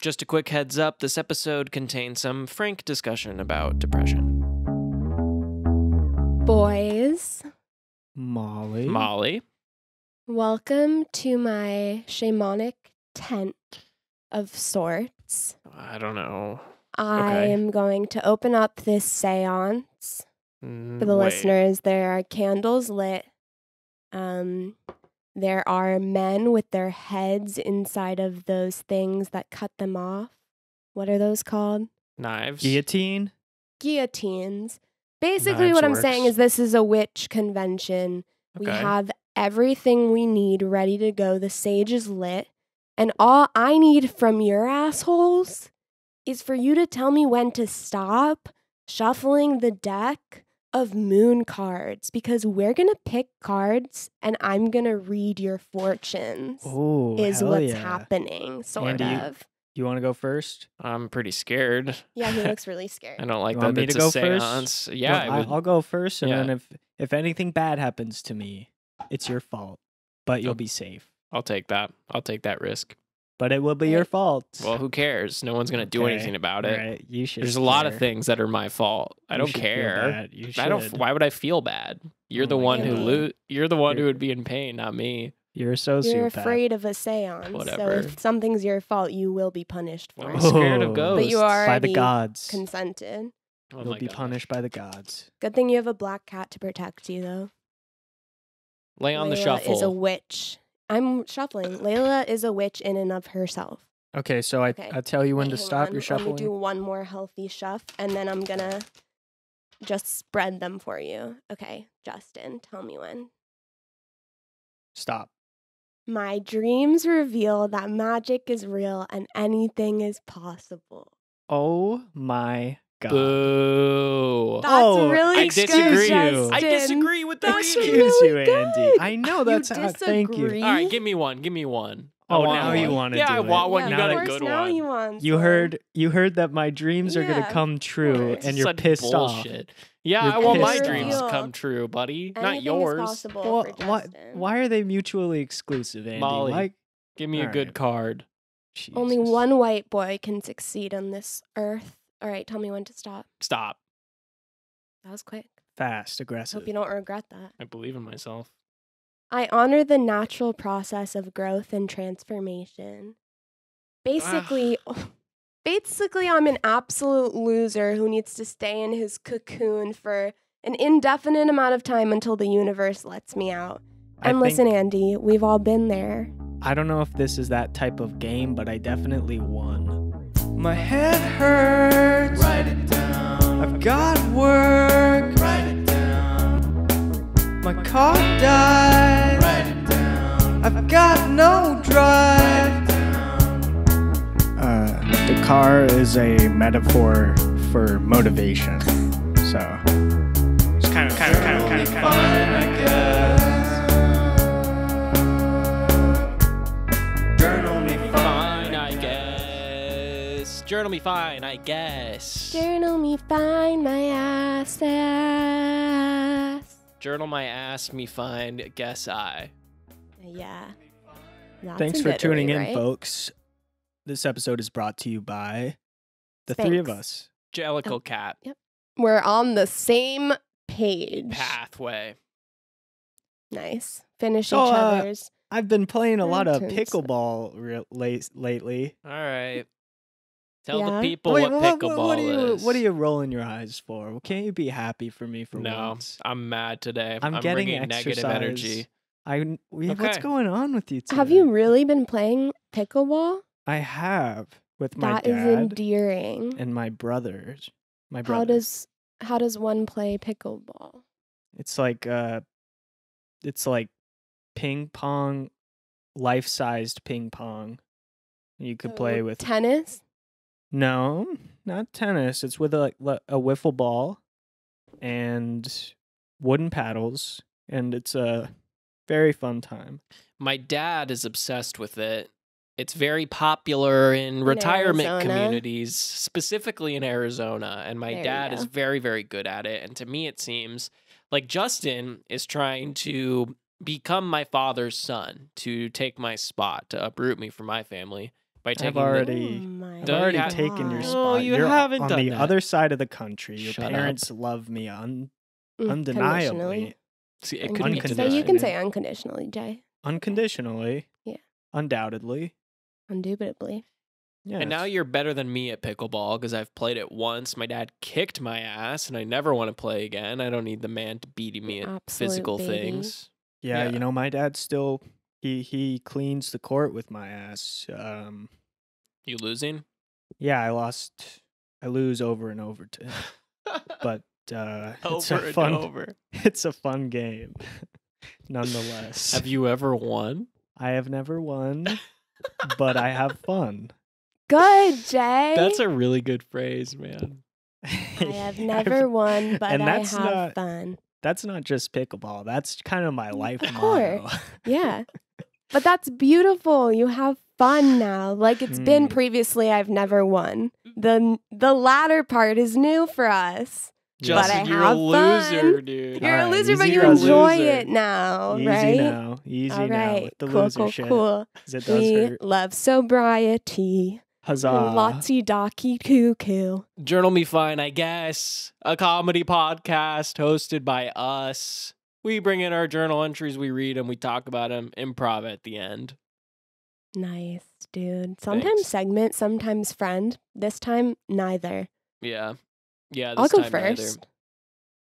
Just a quick heads up this episode contains some frank discussion about depression. Boys, Mollie. Mollie, welcome to my shamanic tent of sorts. I don't know. I Okay. am going to open up this seance. For the wait. listeners, there are candles lit. Um, there are men with their heads inside of those things that cut them off. What are those called? Knives. Guillotine. Guillotines. Basically, Knives what I'm saying is this is a witch convention. We have everything we need ready to go. The sage is lit. And all I need from your assholes is for you to tell me when to stop shuffling the deck of moon cards because we're going to pick cards and I'm going to read your fortunes. Oh, is what's yeah. happening, sort Andy, you- of. You want to go first? I'm pretty scared. Yeah, he looks really scared. I don't like You that want me to a go first? Yeah, Well, I I, would- will go first, and Yeah. then if if anything bad happens to me, it's your fault. But you'll Oh. be safe. I'll take that. I'll take that risk. But it will be your fault. Well, who cares? No one's gonna do Okay, anything about it. Right. You should. There's a lot of things that are my fault. I You don't care. You I don't. Why would I feel bad? You're Oh the my one who God. lo- You're the one who You're- would be in pain, not me. You're a sociopath. You're afraid of a seance. So Whatever. if something's your fault, you will be punished for I'm it. scared of Oh. ghosts. But you are by the gods. consented. Oh You'll be gosh. punished by the gods. Good thing you have a black cat to protect you, though. Lay on the Layla shuffle. is a witch. I'm shuffling. Layla is a witch in and of herself. Okay, so I Okay. I tell you when to stop on. your shuffling. Me do one more healthy shuff, and then I'm gonna just spread them for you. Okay, Justin, tell me when. Stop. My dreams reveal that magic is real and anything is possible. Oh my god. Boo. That's Oh, really I disagree. Justin. I disagree with that. That's Excuse really you, Andy. I know You that's how- thank you. All right, give me one. Give me one. I Oh, want now one. you wanna Yeah, do I it. want one. Yeah, you got of a good now one. You, want You heard you heard that my dreams are gonna come true course. and you're Such pissed off. bullshit. Yeah, You're I want my pissed dreams to off. come true, buddy. Not Anything is yours. Well, why, why are they mutually exclusive, Andy? Mollie. Like, Give me a All good right. card. Only one white boy can succeed on this earth. All right, tell me when to stop. Stop. That was quick. fast, aggressive. Hope you don't regret that. I believe in myself. I honor the natural process of growth and transformation. Basically, oh, basically I'm an absolute loser who needs to stay in his cocoon for an indefinite amount of time until the universe lets me out. And think- listen, Andy, we've all been there. I don't know if this is that type of game, but I definitely won. My head hurts. Write it down. I've got work. Write it down. My car died. Write it down. I've got no drive. Uh, the car is a metaphor for motivation. So it's kind of, kind of, kind of, kind of, kind of. Journal me fine, I guess. Journal me, fine, my ass. ass. Journal my ass, me fine, guess I. Yeah. That's Thanks for dittery, tuning in, right? folks. This episode is brought to you by the three of us. Jellicle Oh. cat We're on the same page. pathway. Nice. Finish So, each uh, other's. I've been playing a lot of pickleball re- late, lately. All right. Tell Yeah? the people Wait, what what, pickleball what, what are you, is. What are you rolling your eyes for? Well, Can't you be happy for me for No, once? I'm mad today. I'm, I'm getting negative energy. I we, what's going on with you? Today? Have you really been playing pickleball? I have with my That is dad endearing. and my brothers. My How brother. does how does one play pickleball? It's like uh, it's like ping pong, life sized ping pong. You could play with tennis. No, not tennis. It's with a like a wiffle ball and wooden paddles, and it's a very fun time. My dad is obsessed with it. It's very popular in retirement Arizona. communities, specifically in Arizona. And my There dad is very, very good at it. And to me, it seems like Justin is trying to become my father's son, to take my spot, to uproot me from my family by taking the- already- Oh I've already have- taken your spot. Oh, you You're haven't on done the that. other side of the country. Your Shut up. parents love me un- Mm, undeniably, conditionally. See, it And could you be can say Unconditionally. you can say unconditionally, Jay. unconditionally. Yeah. Undoubtedly. Indubitably. Yeah. And now you're better than me at pickleball because I've played it once. My dad kicked my ass, and I never want to play again. I don't need the man to beating me at Absolute physical baby. things. yeah, yeah. you know, my dad still he he cleans the court with my ass. Um You losing? yeah, I lost I lose over and over to him. But uh it's over a and fun over. it's a fun game. Nonetheless. Have you ever won? I have never won, but I have fun. Good, Jay. That's a really good phrase, man. I have never won, but and I that's have not- fun. That's not just pickleball. That's kind of my life Of motto. course. Yeah. But that's beautiful. You have fun now. Like it's been Mm. previously I've never won. The the latter part is new for us. Yeah. But I Justin, you're have a loser, fun. dude. You're a loser, but you now, enjoy loser. it now, Easy right? now. Easy All now right. with the cool, loser cool, shit. cool. 'cause it does We hurt. love sobriety. Huzzah. Lotsy docky cuckoo. Journal Me Fine, I guess. A comedy podcast hosted by us. We bring in our journal entries, we read them, we talk about them, improv at the end. Nice, dude. Sometimes Thanks. segment, sometimes friend. This time, neither. Yeah. Yeah, this I'll go time neither. first.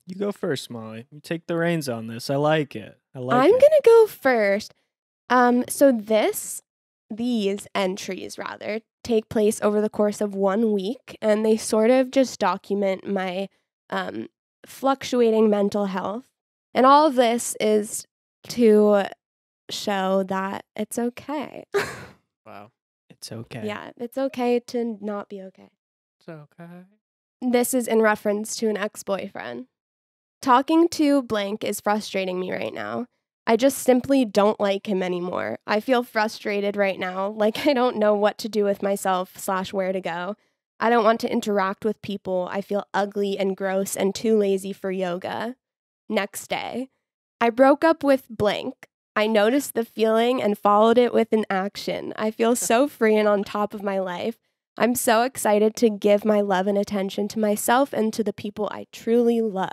You go first, Mollie. You take the reins on this. I like it. I like it. I'm it. gonna go first. Um, so this, these entries rather, take place over the course of one week, and they sort of just document my um, fluctuating mental health. And all of this is to show that it's okay. Wow. It's okay. yeah, it's okay to not be okay. It's okay. This is in reference to an ex boyfriend. Talking to blank is frustrating me right now. I just simply don't like him anymore. I feel frustrated right now, like I don't know what to do with myself slash where to go. I don't want to interact with people. I feel ugly and gross and too lazy for yoga. Next day, I broke up with blank. I noticed the feeling and followed it with an action. I feel so free and on top of my life. I'm so excited to give my love and attention to myself and to the people I truly love.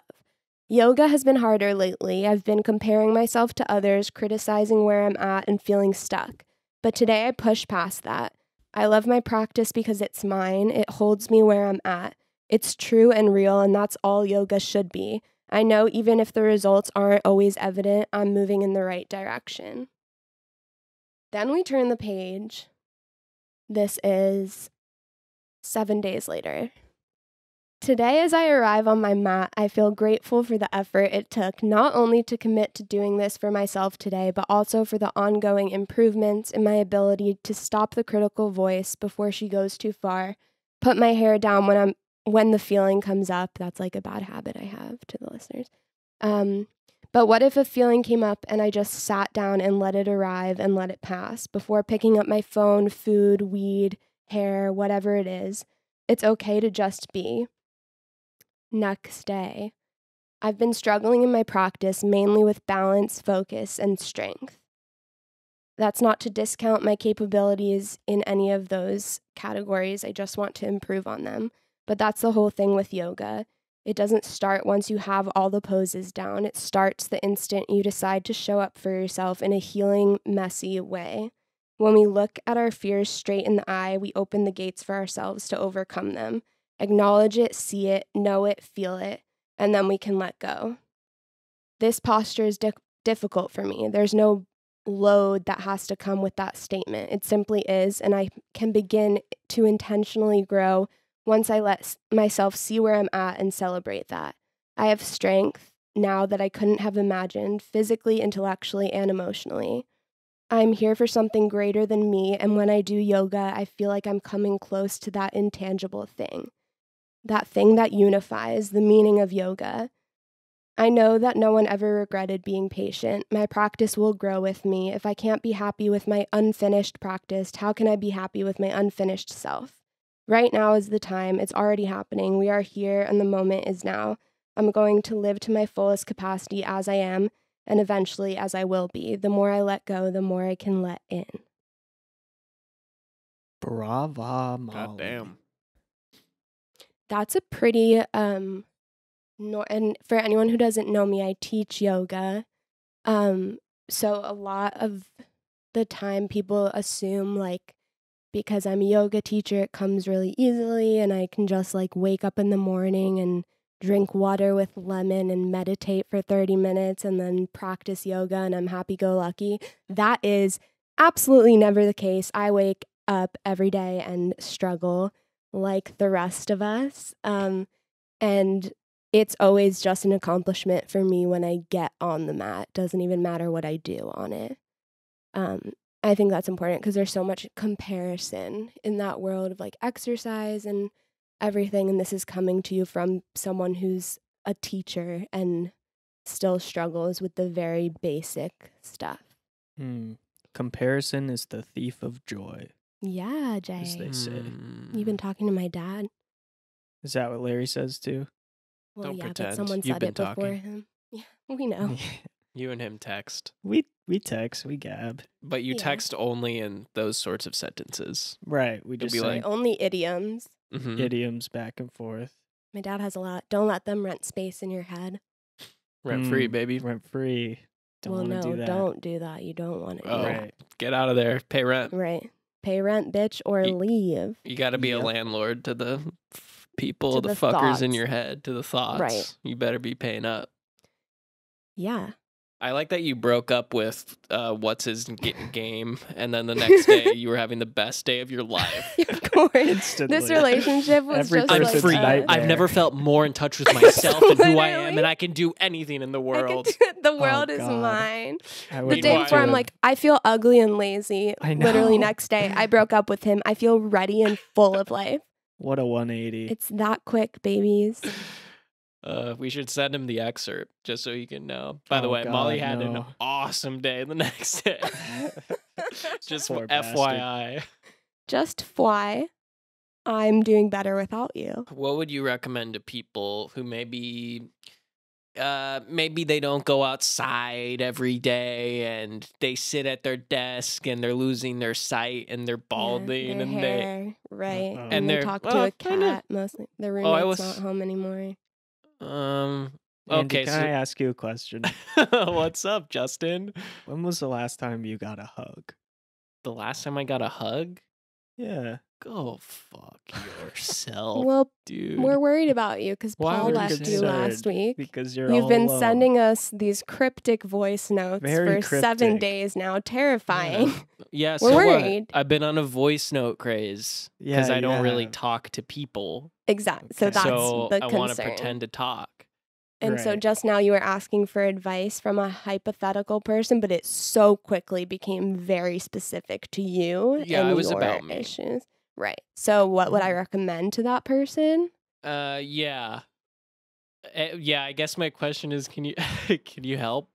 Yoga has been harder lately. I've been comparing myself to others, criticizing where I'm at, and feeling stuck. But today I push past that. I love my practice because it's mine. It holds me where I'm at. It's true and real, and that's all yoga should be. I know even if the results aren't always evident, I'm moving in the right direction. Then we turn the page. This is seven days later. Today, as I arrive on my mat, I feel grateful for the effort it took not only to commit to doing this for myself today, but also for the ongoing improvements in my ability to stop the critical voice before she goes too far, put my hair down when I'm when the feeling comes up. That's like a bad habit I have to the listeners. Um, but what if a feeling came up and I just sat down and let it arrive and let it pass before picking up my phone, food, weed, hair, whatever it is? It's okay to just be. Next day, I've been struggling in my practice mainly with balance, focus, and strength. That's not to discount my capabilities in any of those categories. I just want to improve on them. But that's the whole thing with yoga. It doesn't start once you have all the poses down. It starts the instant you decide to show up for yourself in a healing, messy way. When we look at our fears straight in the eye, we open the gates for ourselves to overcome them. Acknowledge it, see it, know it, feel it, and then we can let go. This posture is di- difficult for me. There's no load that has to come with that statement. It simply is, and I can begin to intentionally grow once I let myself see where I'm at and celebrate that. I have strength now that I couldn't have imagined, physically, intellectually, and emotionally. I'm here for something greater than me, and when I do yoga, I feel like I'm coming close to that intangible thing. That thing that unifies the meaning of yoga. I know that no one ever regretted being patient. My practice will grow with me. If I can't be happy with my unfinished practice, how can I be happy with my unfinished self? Right now is the time. It's already happening. We are here, and the moment is now. I'm going to live to my fullest capacity as I am, and eventually as I will be. The more I let go, the more I can let in. Brava, Mollie. God damn. That's a pretty um no and for anyone who doesn't know me, I teach yoga. Um so a lot of the time people assume like because I'm a yoga teacher it comes really easily and I can just like wake up in the morning and drink water with lemon and meditate for 30 minutes and then practice yoga and I'm happy go lucky. That is absolutely never the case. I wake up every day and struggle like the rest of us. Um, and it's always just an accomplishment for me when I get on the mat. Doesn't even matter what I do on it. Um, I think that's important because there's so much comparison in that world of like exercise and everything. And this is coming to you from someone who's a teacher and still struggles with the very basic stuff. Hmm. Comparison is the thief of joy. Yeah, Jay. As they say. Mm. You've been talking to my dad. Is that what Larry says too? Well, Don't yeah, pretend. but someone You've said been it before talking. him. Yeah, we know. You and him text, we we text, we gab. but you Yeah. text only in those sorts of sentences. Right. We It'll just be say like- Only idioms. Mhm. idioms back and forth. My dad has a lot. Don't let them rent space in your head. Rent free, Mm, baby. Rent free. Don't well, want no, to do that. don't do that. You don't want to do Oh. that. Right. Get out of there. Pay rent. Right. Pay rent, bitch, or Ye- leave. You got to be a Yep. landlord to the f- people, To the, the fuckers in thoughts. your head, to the thoughts. Right. You better be paying up. Yeah. I like that you broke up with uh, what's his g- game, and then the next day you were having the best day of your life. of course. Instantly. this relationship was Every just I'm like free. a- nightmare. I've never felt more in touch with myself and who I am, and I can do anything in the world. the world is mine. The day love before, I'm like, I feel ugly and lazy. I Literally, next day, I broke up with him. I feel ready and full of life. what a 180. It's that quick, babies. Uh, we should send him the excerpt just so he can know. By the Oh, way, Mollie God, had an awesome day the next day. just Poor bastard. FYI. Just fly. I'm doing better without you. What would you recommend to people who maybe uh maybe they don't go outside every day and they sit at their desk and they're losing their sight and they're Yeah, balding their and they hair, right? Uh-oh. And, And they they're- talk to well, a kinda- cat mostly. The Oh, roommate's I was- not home anymore. Um Andy, okay, can so- I ask you a question? what's up, Justin? when was the last time you got a hug? The last time I got a hug? Yeah. Go fuck yourself, well, dude. we're worried about you because Paul would you left say you last week. Because you're You've all been alone. sending us these cryptic voice notes Very for seven days now. Terrifying. yeah, We're so what? worried. I've been on a voice note craze Yeah, because I don't really talk to people. exactly. So Okay. that's so the I concern. want to pretend to talk. And so just now you were asking for advice from a hypothetical person, but it so quickly became very specific to you Yeah, and it was your about me. issues. Right. So what would I Mm. recommend to that person? Uh, yeah, Uh, yeah. I guess my question is, can you can you help?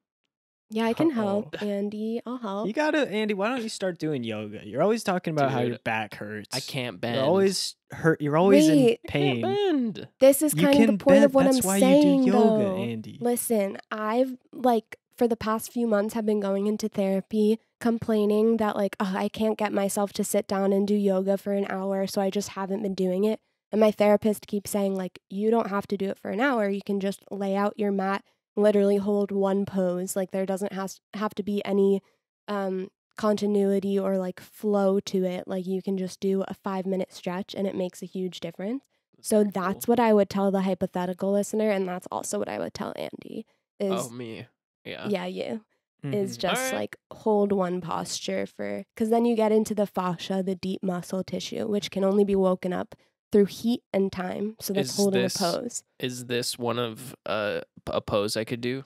Yeah, I can help, Uh-oh. Andy. I'll help. You gotta, Andy. Why don't you start doing yoga? You're always talking about how your back hurts. I can't bend. You're always hurt. You're always in Wait. I can't pain. bend. this is You kind of can the point bend. of what That's I'm why saying, you do yoga, though. Andy. Listen, I've like for the past few months have been going into therapy complaining that like oh, I can't get myself to sit down and do yoga for an hour, so I just haven't been doing it. And my therapist keeps saying like you don't have to do it for an hour. You can just lay out your mat, literally hold one pose. Like there doesn't has have to be any um continuity or like flow to it. Like you can just do a 5-minute stretch and it makes a huge difference. So that's cool. what I would tell the hypothetical listener, and that's also what I would tell Andy. Is Oh me. Yeah. yeah, you is Mhm. just Alright. like hold one posture for because then you get into the fascia, the deep muscle tissue, which can only be woken up through heat and time. So that's Is holding this- a pose. Is this one of uh, a pose I could do?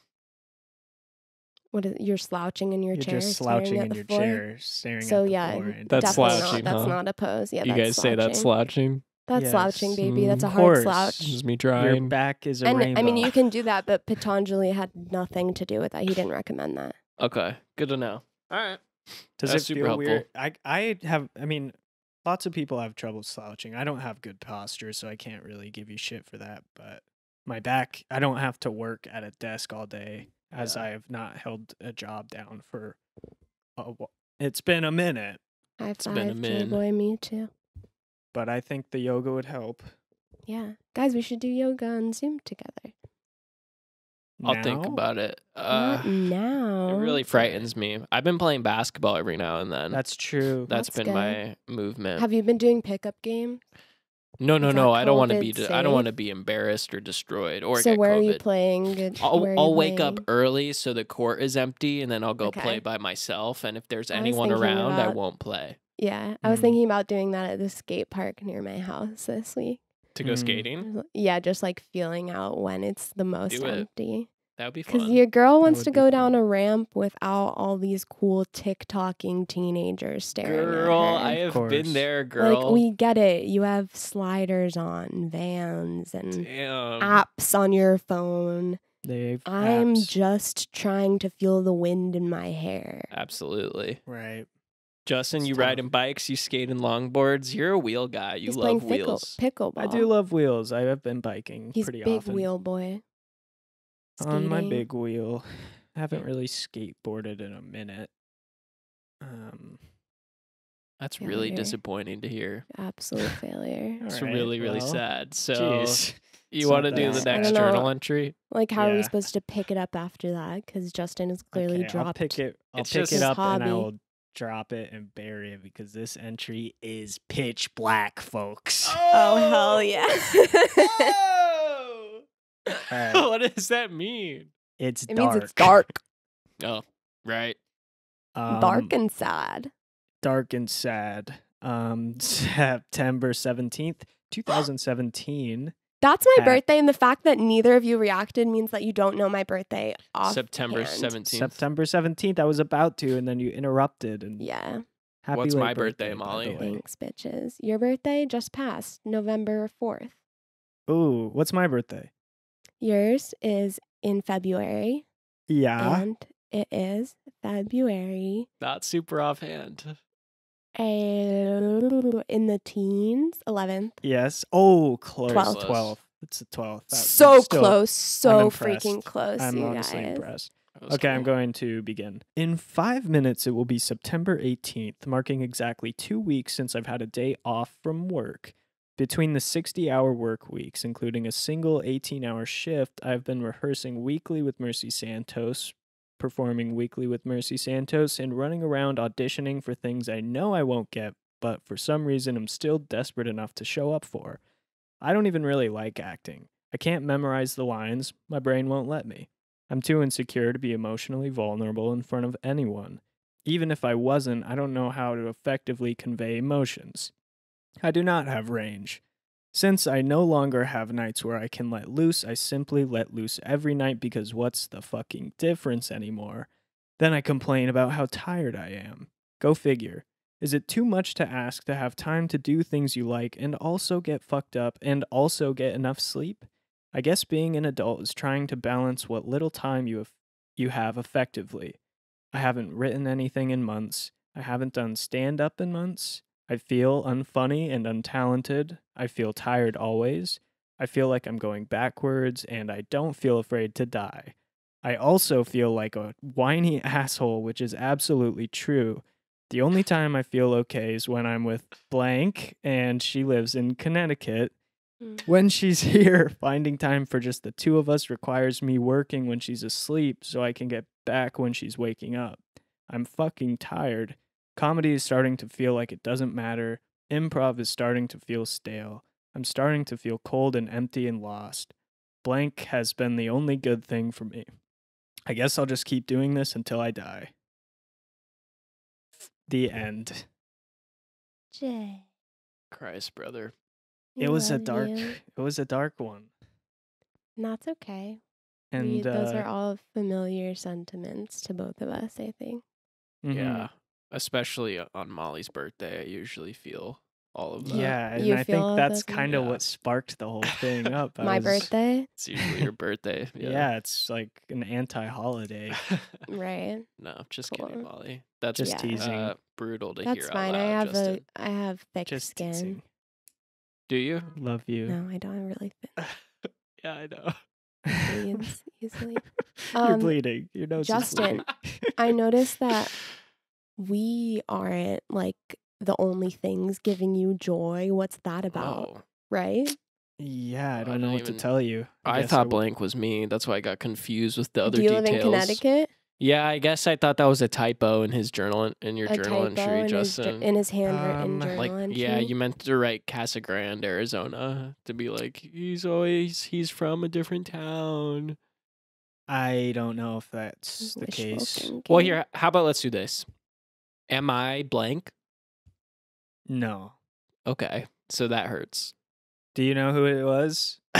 What is you're slouching in your You're chair, just staring slouching at in the your floor? chair, staring So at the yeah, floor. Andy. That's definitely slouching, not. That's not a pose. Yeah, you that's guys say that's slouching. slouching. That's Yes. slouching, baby. That's a hard slouch. This is me Your back is a And rainbow. I mean, you can do that, but Patanjali had nothing to do with that. He didn't recommend that. Okay, good to know. All right. Does That's it super feel helpful. weird? I I have. I mean, lots of people have trouble slouching. I don't have good posture, so I can't really give you shit for that. But my back, I don't have to work at a desk all day, as Yeah. I have not held a job down for. A, it's been a minute. High It's five, been a J min. boy. Me too. But I think the yoga would help. Yeah, guys, we should do yoga on Zoom together. I'll think about it. Uh, Not now. it really frightens me. I've been playing basketball every now and then. That's true. That's That's been good. my movement. Have you been doing pickup game? no, no, no. that I don't want to be. di- I don't want to be embarrassed or destroyed or so get where COVID. are you playing? Good- I'll, you I'll wake up early so the court is empty, and then I'll go Okay. play by myself. And if there's I anyone thinking around, I won't play. Yeah, I was Mm. thinking about doing that at the skate park near my house this week. To go Mm. skating, Yeah, just like feeling out when it's the most Do it. empty. that would be fun. Because your girl wants to be go down a ramp without all these cool TikToking teenagers staring Girl, at her. I have been there, girl. Like we get it. You have sliders on, vans, and Damn. apps on your phone. They've I'm apps. just trying to feel the wind in my hair. Absolutely. right. Justin, It's you tough. riding bikes, you skate in longboards. You're a wheel guy. You He's love playing pickle, wheels. pickleball. I do love wheels. I have been biking He's pretty big often. wheel boy. on my big wheel. I haven't really skateboarded in a minute. Um, That's really disappointing to hear. Absolute failure. It's right, really, really well, sad. So jeez. you It's want to do the next journal entry? Like, how are we supposed to pick it up after that? Because Justin has clearly Okay, I'll pick it. I'll pick it his up and I hobby. will drop it and bury it because this entry is pitch black, folks. Oh hell yeah! Oh! Alright. what does that mean? It's it dark. means it's dark, Oh, right. dark Um, and sad. dark and sad. Um, September seventeenth, two thousand seventeen. That's my birthday, and the fact that neither of you reacted means that you don't know my birthday. Off September 17th. September seventeenth. I was about to, and then you interrupted. And Yeah, happy What's my birthday, by the Mollie? way. thanks, bitches. Your birthday just passed, November fourth. Ooh, what's my birthday? Yours is in February, Yeah. and it is February. Not super offhand. Uh, in the teens, 11th. Yes. Oh, close. Twelfth. Twelfth. It's the twelfth. That- so still- close, so impressed. freaking close, I'm you honestly guys. impressed. That was Okay, I'm going to begin. In five minutes, it will be September 18th, marking exactly two weeks since I've had a day off from work. Between the 60 hour work weeks, including a single 18 hour shift, I've been rehearsing weekly with Mercy Santos, performing weekly with Mercy Santos, and running around auditioning for things I know I won't get, but for some reason I'm still desperate enough to show up for. I don't even really like acting. I can't memorize the lines, my brain won't let me. I'm too insecure to be emotionally vulnerable in front of anyone. Even if I wasn't, I don't know how to effectively convey emotions. I do not have range. Since I no longer have nights where I can let loose, I simply let loose every night because what's the fucking difference anymore? Then I complain about how tired I am. Go figure. Is it too much to ask to have time to do things you like and also get fucked up and also get enough sleep? I guess being an adult is trying to balance what little time you have, you have effectively. I haven't written anything in months. I haven't done stand up in months. I feel unfunny and untalented. I feel tired always. I feel like I'm going backwards and I don't feel afraid to die. I also feel like a whiny asshole, which is absolutely true. The only time I feel okay is when I'm with blank and she lives in Connecticut. Mm. When she's here, finding time for just the two of us requires me working when she's asleep so I can get back when she's waking up. I'm fucking tired. Comedy is starting to feel like it doesn't matter. Improv is starting to feel stale. I'm starting to feel cold and empty and lost. Blank has been the only good thing for me. I guess I'll just keep doing this until I die. The end. Jay. Christ, brother. It was a dark you. it was a dark one. And That's okay. And We- those uh, are all familiar sentiments to both of us, I think. mhm. Yeah. Especially on Mollie's birthday, I usually feel all of that. Yeah, and You I think that's kind of Yeah. what sparked the whole thing up. I My was- birthday, It's usually your birthday. Yeah. Yeah. it's like an anti-holiday. right? no, just Cool. kidding, Mollie. That's Just Yeah. teasing. uh, brutal to That's hear. out fine. I have Justin. a I have thick Just skin. teasing. Do you? Love you. No, I don't. I'm really thin. yeah, I know. Bleeds easily. You're Um, bleeding. Your nose Justin, is bleeding. I noticed that we aren't like the only things giving you joy. What's that about? Oh, Right? Yeah, I I don't don't know what even- to tell you. I guess thought w- blank was me. That's why I got confused with the other Do you live in Connecticut? Yeah, I guess I thought that was a typo in his journal in your A journal typo entry, in his, Justin. jour- in his handwritten Um, journal like entry. yeah, you meant to write Casa Grande, Arizona, to be like he's always he's from a different town. I don't know if that's the case. thinking. Well, here, how about let's do this? Am I blank? No. Okay, so that hurts. Do you know who it was?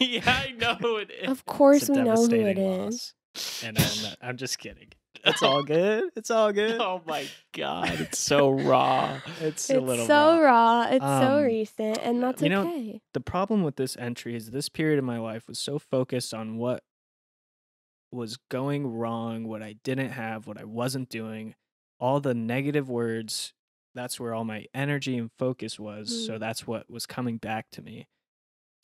yeah, I know who it is. Of course, we know who it devastating is. loss. And I'm, not, I'm just kidding. It's all good. It's all good. Oh my god, it's so raw. It's, a little so raw. raw. It's so Um, recent, and that's you know, okay. the problem with this entry is this period of my life was so focused on what was going wrong, what I didn't have, what I wasn't doing, all the negative words. That's where all my energy and focus was. So Mm. that's what was coming back to me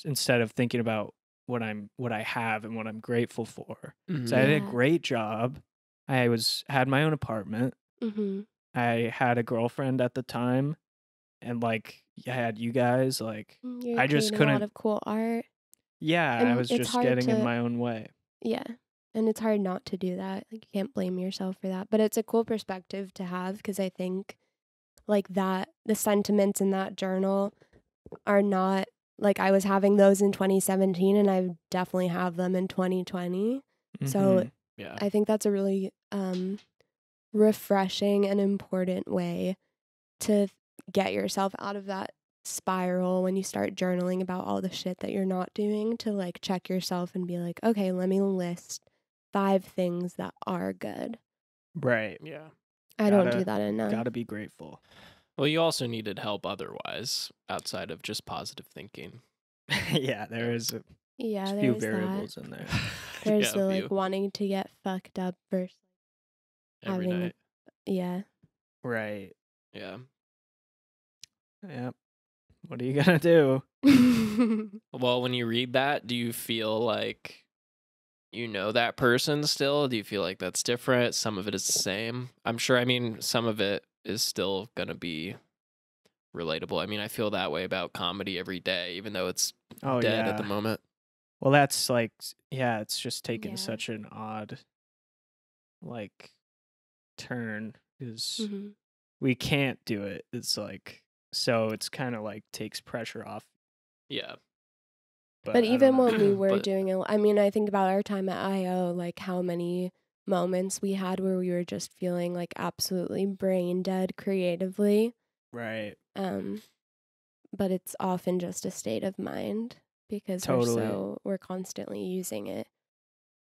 instead of thinking about what I'm what I have and what I'm grateful for. So I did a great job. I was had my own apartment. hmm I had a girlfriend at the time and like I had you guys like You're I just creating a couldn't- lot of cool art. yeah, and I was just getting in my own way. Yeah. And it's hard not to do that. Like, you can't blame yourself for that. But it's a cool perspective to have because I think, like, that the sentiments in that journal are not like I was having those in 2017 and I definitely have them in 2020. So Mhm. Yeah. I think that's a really um, refreshing and important way to get yourself out of that spiral when you start journaling about all the shit that you're not doing to like check yourself and be like, okay, let me list five things that are good. right. Yeah. I don't Gotta- do that enough. Got to be grateful. Well, you also needed help otherwise, outside of just positive thinking. yeah, there is a yeah, few there's variables that. in there. There's yeah, the like wanting to get fucked up versus every having- night. yeah. Right. Yeah. Yep. What are you gonna do? Well, when you read that, do you feel like you know that person still? Do you feel like that's different? Some of it is the same. I'm sure. I mean, some of it is still gonna be relatable. I mean, I feel that way about comedy every day, even though it's Oh dead yeah. at the moment. Well, that's like yeah, it's just taken Yeah. such an odd like turn because Mhm. we can't do it. It's like so it's kind of like takes pressure off. Yeah. But, But even when we were But- doing it, I mean, I think about our time at IO, like how many moments we had where we were just feeling like absolutely brain dead creatively. right, Um, but it's often just a state of mind because Totally. we're so we're constantly using it.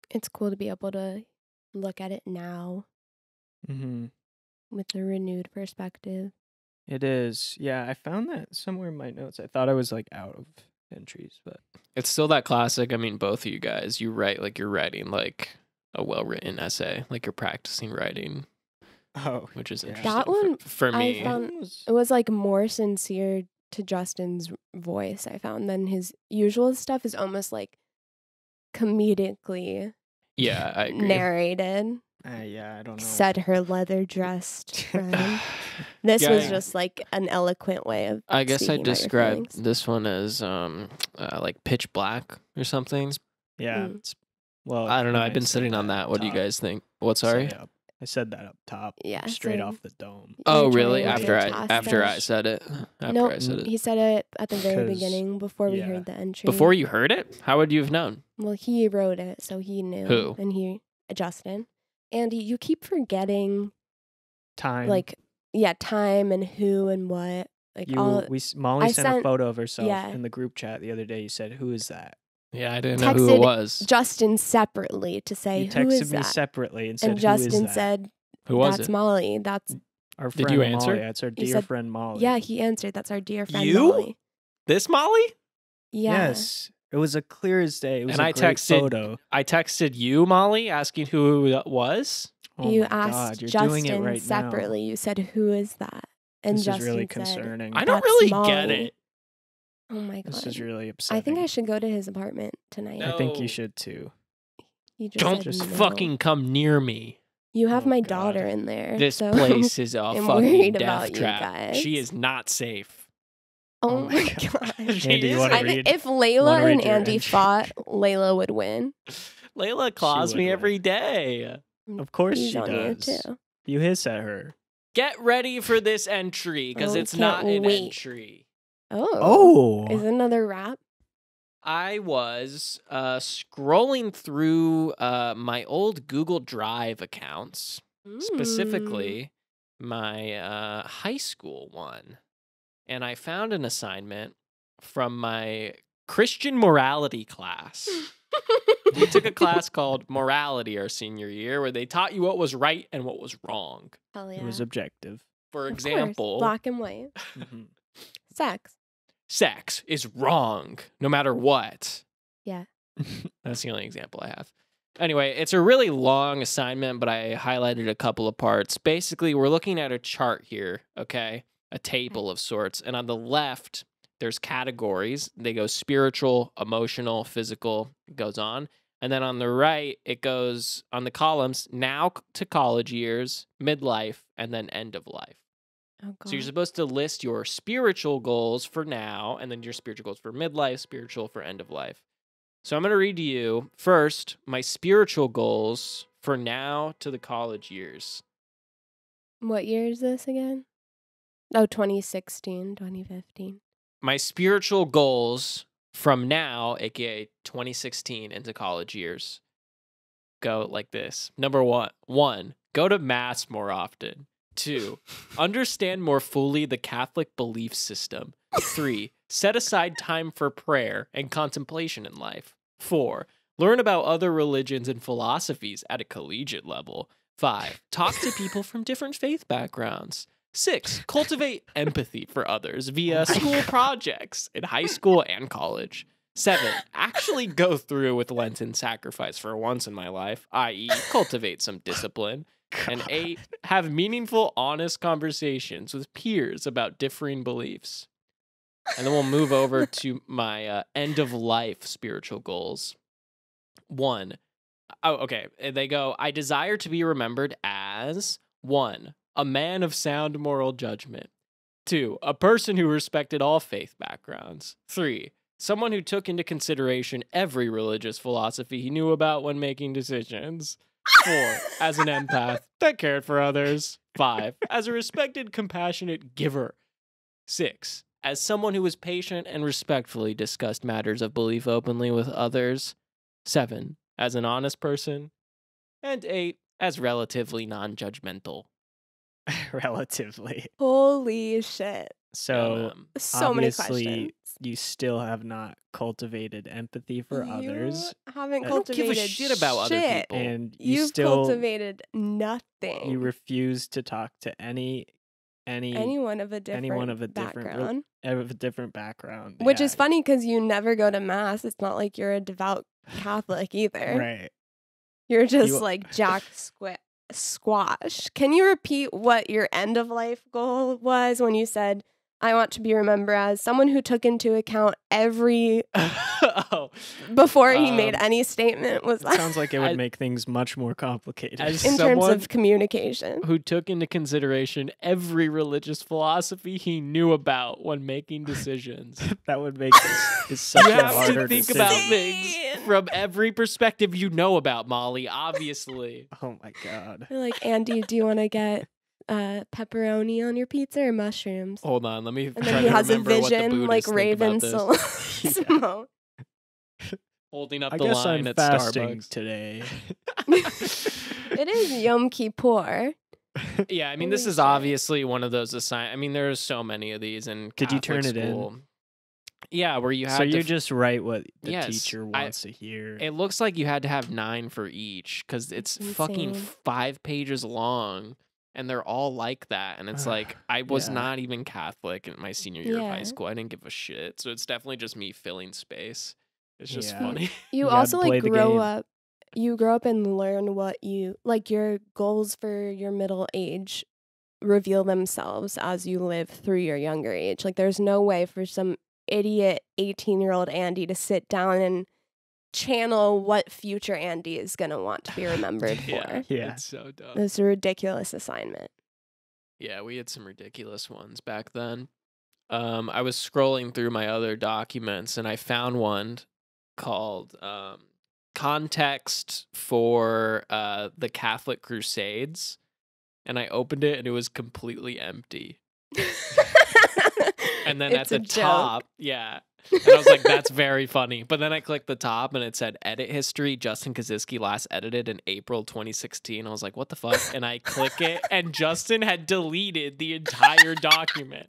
It's cool to be able to look at it now mm-hmm. with a renewed perspective. it is. Yeah, I found that somewhere in my notes. I thought I was like out of entries, but It's still that classic. I mean, both of you guys, you write like you're writing like a well written essay, like you're practicing writing, oh, which is Yeah. interesting. That one, for, I me. found- was- It was like more sincere to Justin's voice, I found, than his usual stuff is almost like comedically yeah, I agree. narrated. uh, yeah, I don't know. Said her leather dressed friend. This Yeah, was I- just like an eloquent way of. I guess I speaking described this one as um uh, like pitch black or something. yeah. Mm. It's, well, I don't know. I I've been sitting on that. the What do you guys think? What? Sorry. up. I said that up top. Yeah, straight so off the dome. Oh, really? After I get after I said it. After No, I said it. he said it at the very beginning before we yeah. heard the entry. Before you heard it, how would you have known? Well, he wrote it, so he knew. Who? And he, Justin. And you- you keep forgetting, Time. like, yeah, time and who and what. Like, you, all. we Mollie I sent, a sent- photo of herself yeah. in the group chat the other day. You said, "Who is that?" Yeah, I didn't know who it was. Justin separately to say, you who texted me that? separately and said, and "Who is Justin that?" said, Who was that's it? Mollie. That's, mm, "Our friend. Did friend you answer? Mollie. That's our dear said- friend Mollie." yeah, he answered. That's our dear friend You? Mollie. This Mollie? Yeah. Yes, it was a clear as day. It was And a I great texted- photo. I texted you, Mollie, asking who it was. Oh you asked God, Justin right separately. You said, who is that? And This Justin is really said, concerning. I don't That's really get it. Oh my god. This is really upsetting. I think I should go to his apartment tonight. No. I think you should too. He just Don't said no. fucking come near me. You have Oh, my God. daughter in there. This so place is a I'm fucking death about you trap. guys. She is not safe. oh, Oh my my god. Andy, you is- wanna I think read- if Layla and Andy entry? fought, Layla would win. Layla claws me every day. Of course He's she on you does. too. You hiss at her. Get ready for this entry because Oh, it's can't an wait. entry. Oh. Oh. Is another rap? I was uh, scrolling through uh, my old Google Drive accounts, Mm. specifically my uh, high school one, and I found an assignment from my Christian morality class. we took a class called morality our senior year where they taught you what was right and what was wrong. Hell yeah. It was objective. For Of course, example, black and white. Mhm. Sex. sex is wrong no matter what. Yeah. That's the only example I have. Anyway, it's a really long assignment, but I highlighted a couple of parts. Basically, we're looking at a chart here, okay? A table of sorts. And on the left, there's categories. They go spiritual, emotional, physical, it goes on. And then on the right, it goes on the columns now to college years, midlife, and then end of life. Oh. So you're supposed to list your spiritual goals for now, and then your spiritual goals for midlife, spiritual for end of life. So I'm going to read to you first my spiritual goals for now to the college years. what year is this again? Oh, 2016, 2015. My spiritual goals from now, aka 2016 into college years, go like this. Number one, one, go to mass more often. Two, understand more fully the Catholic belief system. Three, set aside time for prayer and contemplation in life. Four, learn about other religions and philosophies at a collegiate level. Five, talk to people from different faith backgrounds. Six, cultivate empathy for others via school projects in high school and college. Seven, actually go through with Lenten sacrifice for once in my life, i.e., cultivate some discipline. And eight, have meaningful, honest conversations with peers about differing beliefs. And then we'll move over to my uh, end of life spiritual goals. One, oh, okay. They go, I desire to be remembered as one, a man of sound moral judgment. Two, a person who respected all faith backgrounds. Three, someone who took into consideration every religious philosophy he knew about when making decisions. Four, as an empath that cared for others. Five, as a respected, compassionate giver. Six, as someone who was patient and respectfully discussed matters of belief openly with others. Seven, as an honest person. And eight, as relatively non judgmental. Relatively. Holy shit. So Um, So many Obviously, questions. you still have not cultivated empathy for others, You haven't I don't give a cultivated shit about other people. and you You've still cultivated nothing. you refuse to talk to any any anyone of a different anyone of a different re- background. of a different background. Which Yeah, is funny because you never go to mass. It's not like you're a devout Catholic either. Right. You're just You- like Jack Squ- Squash. Can you repeat what your end of life goal was when you said, I want to be remembered as someone who took into account every oh, before he made Um, any statement was It sounds like it would I- make things much more complicated. As in terms of communication. who took into consideration every religious philosophy he knew about when making decisions. that would make this, this such you a have harder to think decision. about things from every perspective you know about Mollie, obviously. Oh my god. They're like, Andy, do you want to get uh, pepperoni on your pizza or mushrooms? Hold on, let me and try then he to has a remember what the vision like Raven about this. Sil- Yeah. Simone. Holding up I the guess line I'm at fasting Starbucks. today. It is Yom Kippur. yeah, I mean, this is shit. obviously one of those assign. I mean, there's so many of these in. Did you Catholic turn it in? Yeah, where you have so to you f- just write what the Yes, teacher I- wants to hear. It looks like you had to have nine for each because it's fucking insane. five pages long, and they're all like that. And it's like I was Yeah. not even Catholic in my senior year of high school. I didn't give a shit. So it's definitely just me filling space. It's just Yeah. funny. You, gotta also like grow up. You grow up and learn what you like. Your goals for your middle age reveal themselves as you live through your younger age. Like, there's no way for some idiot 18 year old Andy to sit down and channel what future Andy is gonna want to be remembered yeah, for. Yeah. It's so dumb. It's a ridiculous assignment. Yeah, we had some ridiculous ones back then. Um, I was scrolling through my other documents and I found one called um, Context for uh, the Catholic Crusades. And I opened it and it was completely empty. And then It's at a the joke. top, yeah. And I was like, that's very funny. But then I clicked the top and it said edit history. Justin Kosisky last edited in April 2016. I was like, what the fuck? And I click it and Justin had deleted the entire document.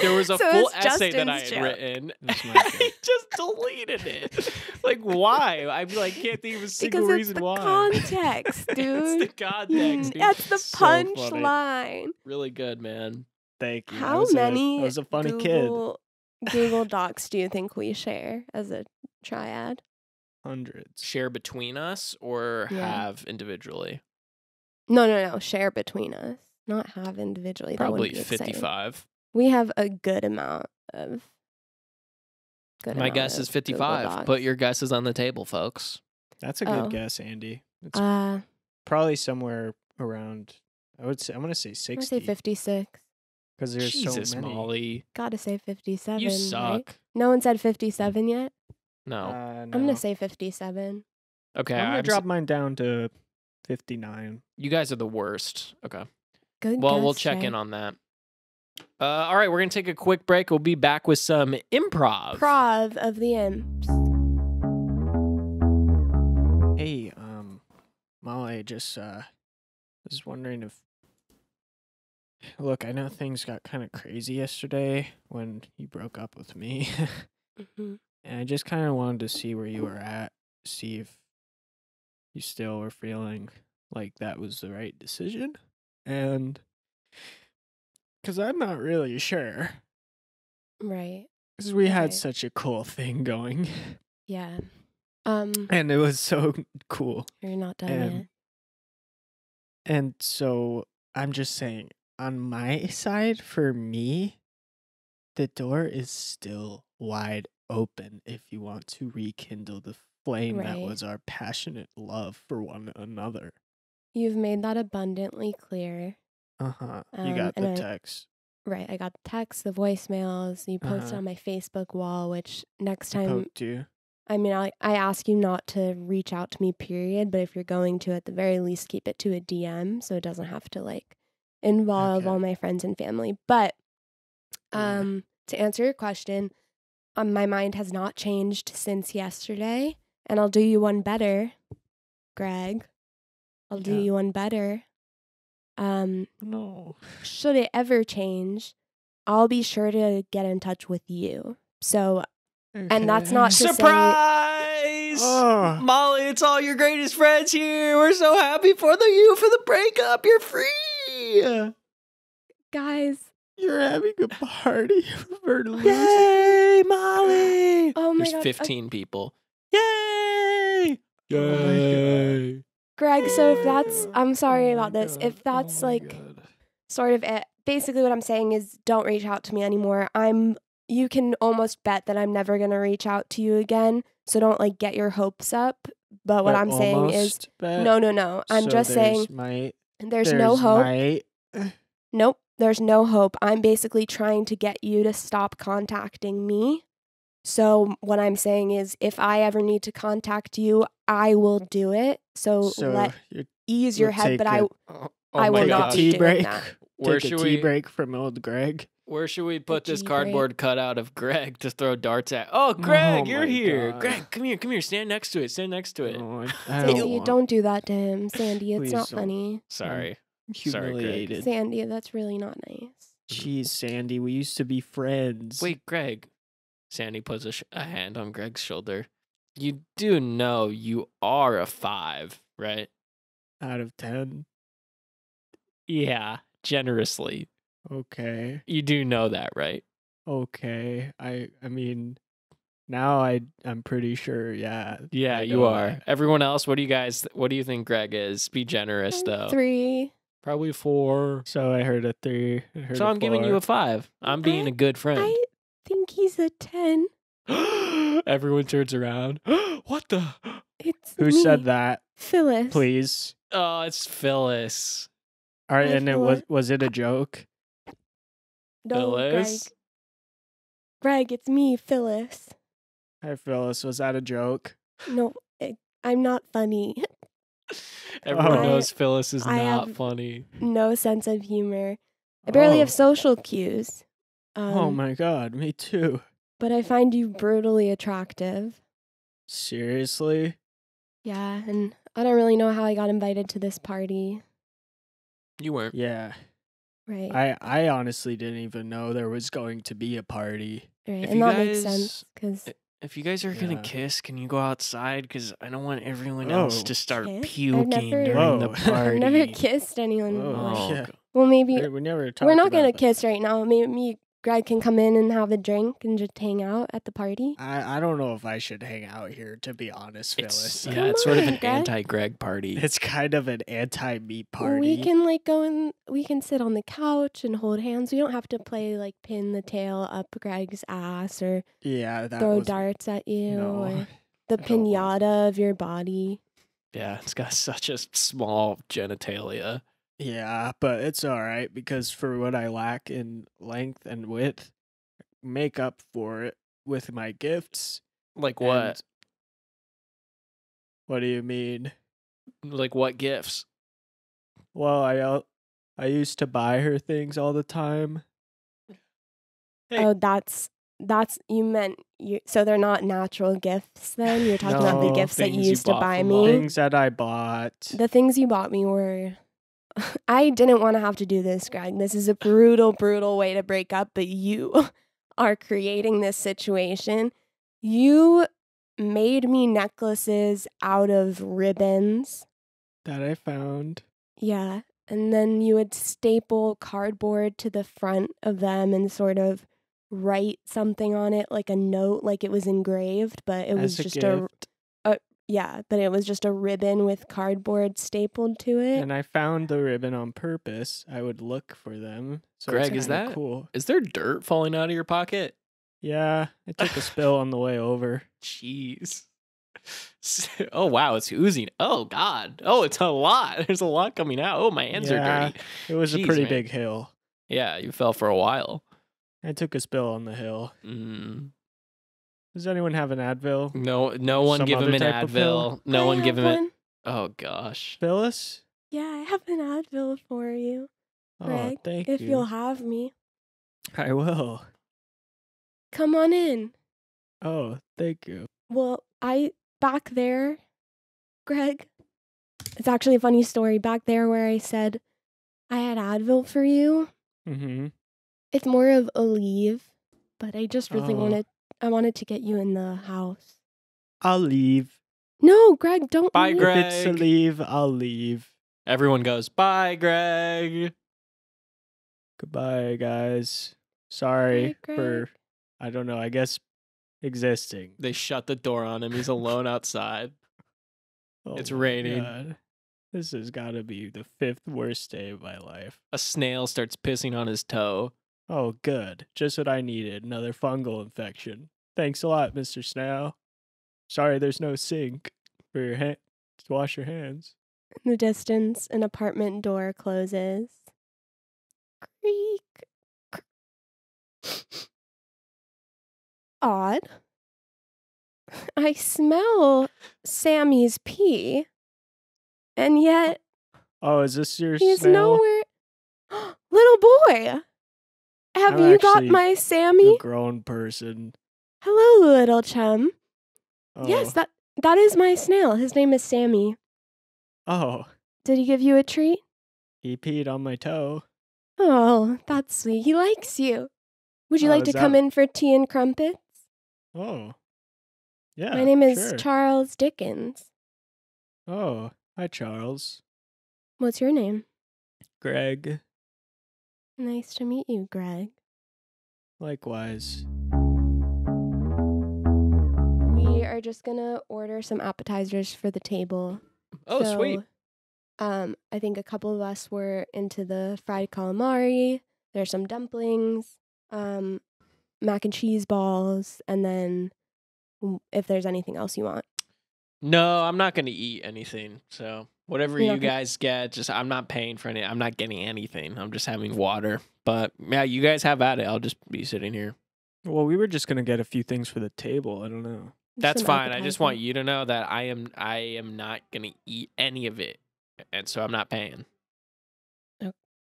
There was a So full it's essay that I had joke. written. That's my I just deleted it. Like, why? I like can't think of a single because it's reason the why. context, dude. it's the context. Dude. That's the So funny. punchline. Really good, man. Thank you. I How was a- many I was a funny kid. Google, Google Docs do you think we share as a triad? Hundreds. Share between us or Yeah. have individually? No, no, no. Share between us, not have individually. That Probably wouldn't be exciting. 55. We have a good amount of. Good My amount guess is of Google 55. Put your guesses on the table, folks. That's a good Oh. guess, Andy. It's Uh, probably somewhere around. I would say I'm gonna say I'm gonna sixty say fifty-six. Because there's Jesus, so many. Mollie. Gotta say fifty-seven. You right? suck. No one said fifty-seven yet. No. Uh, I'm gonna say fifty-seven. okay. I'm gonna I'm drop s- mine down to fifty-nine. you guys are the worst. Okay. Good. Well, we'll check Jay. in on that. Uh, all right. We're going to take a quick break. We'll be back with some improv. Prov of the imps. Hey, um, Mollie, just uh, was wondering if. Look, I know things got kind of crazy yesterday when you broke up with me, Mhm. and I just kind of wanted to see where you were at, see if you still were feeling like that was the right decision, and because I'm not really sure, Right. because we had Okay. such a cool thing going, Yeah. Um, and it was so cool. you're not done Um, yet. And so I'm just saying, on my side, for me, the door is still wide open if you want to rekindle the flame that was our passionate love for one another. You've made that abundantly clear. Uh huh. you Um, got the I- text. Right. I got the text, the voicemails. You posted Uh-huh. on my Facebook wall, which next I time, you. I mean, I, I ask you not to reach out to me, period. But if you're going to, at the very least, keep it to a DM so it doesn't have to like involve Okay. all my friends and family. But Yeah. um, to answer your question, um, my mind has not changed since yesterday. And I'll do you one better, Greg. I'll do Yeah. you one better. Um, No. should it ever change, I'll be sure to get in touch with you. So, And that's not to say- Surprise! Oh. Mollie, it's all your greatest friends here. We're so happy for the you for the breakup. You're free. Guys, You're having a party for losing. Yay, Mollie! oh my There's god, uh, 15 people. Yay! Oh my God. Greg. So if that's, I'm sorry Oh about this. God. If that's Oh like God. sort of it, basically what I'm saying is, don't reach out to me anymore. I'm. You can almost bet that I'm never gonna reach out to you again. So don't like get your hopes up. But what But I'm saying is, bet. no, no, no. I'm So just saying might- there's, no hope. might. Nope, there's no hope. I'm basically trying to get you to stop contacting me. So, what I'm saying is, if I ever need to contact you, I will do it. So, So let ease your head, but a- I oh, oh, I my will take not a be tea break. that. Where Take should a tea we break from old Greg. Where should we put this tea break. cardboard cutout of Greg to throw darts at? Oh, oh Greg, Oh you're here. God. Greg, come here, come here. Stand next to it. Stand next to it. Oh, I, I Sandy, don't want- don't do that to him, Sandy. It's Please not don't. funny. Sorry. Sorry, Greg. humiliated. Sandy, that's really not nice. Jeez, Sandy, we used to be friends. Wait, Greg. Sandy puts a, sh- a hand on Greg's shoulder. You do know you are a five, right? out of ten. Yeah, generously. Okay, You do know that, right? okay. I, I mean, now I, I'm pretty sure. Yeah. Yeah, I you are. that. Everyone else, what do you guys? What do you think Greg is? Be generous, though. Three. Probably four. So I heard a three. I heard So i I'm giving you a five. I'm being I- a good friend. I think he's a 10. Everyone turns around. what the? It's Who me, said that? Phyllis. Please. Oh, it's Phyllis. All right, Hi, and it was Phyllis. was it a joke? No, Greg. Phyllis. Greg, it's me, Phyllis. Hi, Phyllis. Was that a joke? No, I, I'm not funny. Everyone Oh. knows Phyllis is I not have- funny. No sense of humor. I barely Oh. have social cues. Um, oh my god, me too. But I find you brutally attractive. Seriously? Yeah, and I don't really know how I got invited to this party. You weren't. Yeah. Right. I I honestly didn't even know there was going to be a party. right. if And you that makes sense because If you guys are gonna kiss, can you go outside? Because I don't want everyone Oh. else to start Kiss? Puking never- during the Whoa. party. I've never kissed anyone. Whoa. Oh, Yeah. Well, maybe We, we never talked we're not gonna that. kiss right now. Maybe me, Greg can come in and have a drink and just hang out at the party. I, I don't know if I should hang out here, to be honest, it's Phyllis. yeah, it's sort of on, an Greg. anti-Greg party. It's kind of an anti me party. We can like go and we can sit on the couch and hold hands. We don't have to play like pin the tail up Greg's ass or yeah, that throw was darts at you no. or the I don't want- pinata of your body. yeah, it's got such a small genitalia. Yeah, but it's all right because for what I lack in length and width, make up for it with my gifts. Like what? and- What do you mean? Like what gifts? Well, I I used to buy her things all the time. Hey. Oh, that's that's you meant you. So they're not natural gifts. Then you're talking about the gifts that you things you used to buy me. mom. Things that I bought. The things you bought me were. I didn't want to have to do this, Greg. This is a brutal, brutal way to break up, but you are creating this situation. You made me necklaces out of ribbons. that I found. Yeah. And then you would staple cardboard to the front of them and sort of write something on it, like a note, like it was engraved, but it was a just a, gift. Yeah, but it was just a ribbon with cardboard stapled to it. and I found the ribbon on purpose. I would look for them. So Greg, is that- cool? Is there dirt falling out of your pocket? Yeah, I took a spill on the way over. Jeez. Oh wow, it's oozing. Oh god. Oh, it's a lot. There's a lot coming out. Oh, my hands Yeah. are dirty. It was Jeez, a pretty man. big hill. Yeah, you fell for a while. I took a spill on the hill. Mm. Does anyone have an Advil? No, no one Some give him other an type of pill? Advil. No I one give have him it. one. Oh gosh. Phyllis? Yeah, I have an Advil for you, Oh, Greg, thank you. if you. you'll have me. I will. Come on in. Oh, thank you. Well, I back there, Greg. It's actually a funny story. Back there where I said I had Advil for you. Mm-hmm. It's more of a leave, but I just really Oh. wanted I wanted to get you in the house. I'll leave. No, Greg, don't Bye, leave. Greg. If it's a leave, I'll leave. Everyone goes, bye, Greg. Goodbye, guys. Sorry Greg. for, I don't know, I guess existing. They shut the door on him. He's alone outside. It's oh, raining. God. This has got to be the fifth worst day of my life. A snail starts pissing on his toe. Oh, good. Just what I needed. Another fungal infection. Thanks a lot, Mr. Snail. Sorry there's no sink for your hand to wash your hands. In the distance, an apartment door closes. Creak. Odd. I smell Sammy's pee, and yet Oh, is this your he's snail? nowhere. Little boy, have I'm you got my A Sammy? grown person. Hello, little chum. Oh. Yes, that that is my snail. His name is Sammy. Oh, Did he give you a treat? he peed on my toe. Oh, that's sweet. He likes you. Would you Oh, like to come that- in for tea and crumpets? Oh. Yeah. My name is sure. Charles Dickens. Oh, hi, Charles. What's your name? Greg. Nice to meet you, Greg. Likewise. We are just gonna order some appetizers for the table. Oh, sweet. So, Um, I think a couple of us were into the fried calamari. There's some dumplings. Um, mac and cheese balls, and then if there's anything else you want. No, I'm not gonna eat anything. So whatever You're you not gonna- guys get, just I'm not paying for any. I'm not getting anything. I'm just having water. But yeah, you guys have at it. I'll just be sitting here. Well, we were just gonna get a few things for the table. I don't know. That's some fine. I just want you to know that I am I am not gonna eat any of it, and so I'm not paying.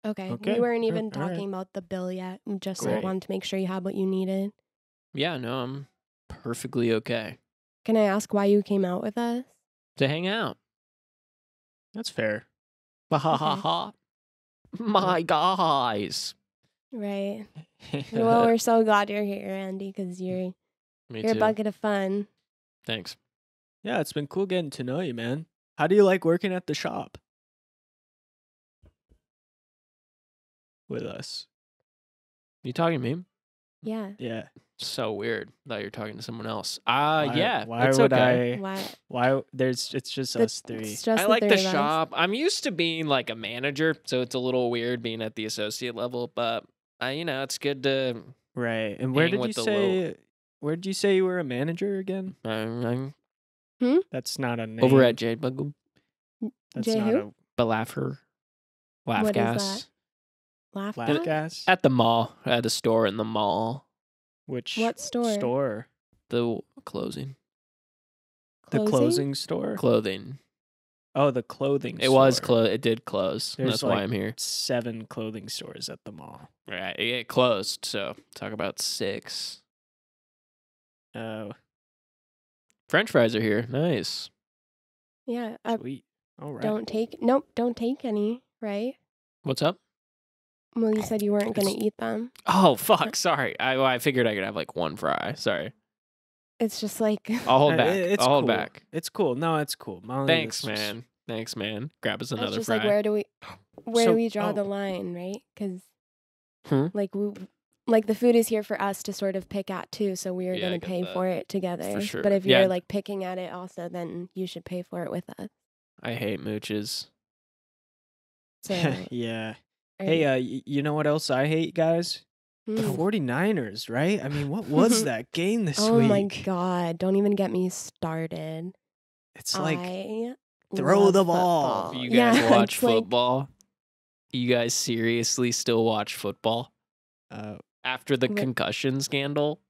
Okay. Okay, We weren't even all right. talking about the bill yet. We Just Great. wanted to make sure you had what you needed. Yeah, no, I'm perfectly okay Can I ask why you came out with us? to hang out. That's fair. Ha ha ha ha. My guys. Right. well, we're so glad you're here, Andy, because you're Me you're too. a bucket of fun. Thanks. yeah, it's been cool getting to know you, man. How do you like working at the shop with us? You talking to me? Yeah. Yeah. So weird that you're talking to someone else. Uh yeah. Why that's would okay. I? Why? Why? There's. It's just The- us three. Just I the like three the of us. shop. I'm used to being like a manager, so it's a little weird being at the associate level, but uh, you know, it's good to Right. And where hang did you the say? Where did you say you were a manager again? uh, I'm That's not a name. over at Jade Buggle. That's Jay not who? Balaffer. Laugh What is gas. Laugh a laugh gas? gas. At the mall. At the store in the mall. Which What store? Store. The closing. The closing store. Clothing. oh, the clothing. It was store. closed. It did close. There's That's like why I'm here. Seven clothing stores at the mall. Right. It closed. So talk about six. Oh, French fries are here. Nice. Yeah. Uh, sweet. All right. don't take. Nope. Don't take any. Right. What's up? Well, you said you weren't gonna eat them. Oh fuck! Sorry, I well, I figured I could have like one fry. Sorry, It's just like I'll hold back. it's I'll hold cool. back. It's cool. No, it's cool. Mollie, Thanks, it's just- man. Thanks, man. Grab us it's another just fry. like where do we where So- do we draw oh. the line, right? Because Hmm? like we like the food is here for us to sort of pick at too, so we are Yeah, I gonna get pay that. for it together. sure. But if you're like picking at it also, then you should pay for it with us. I hate mooches. So yeah. Are Hey, you- uh, you know what else I hate, guys? The Mm. 49ers, right? I mean, what was that game this oh week? Oh my god! Don't even get me started. It's like I throw the ball. football. You Yeah, guys watch it's like- football? You guys seriously still watch football uh, after the What- concussion scandal?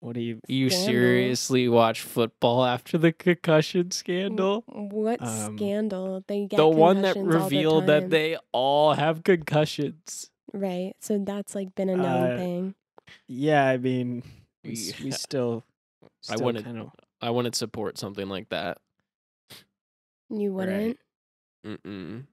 What do you You Scandal? seriously watch football after the concussion scandal? What Um, scandal? They get the one that concussions the revealed that they all have concussions. right. So that's like been a known Uh, thing. Yeah, I mean, we, s- we Yeah. still, I still wouldn't- kind of I wouldn't support something like that. You wouldn't. Mm-mm.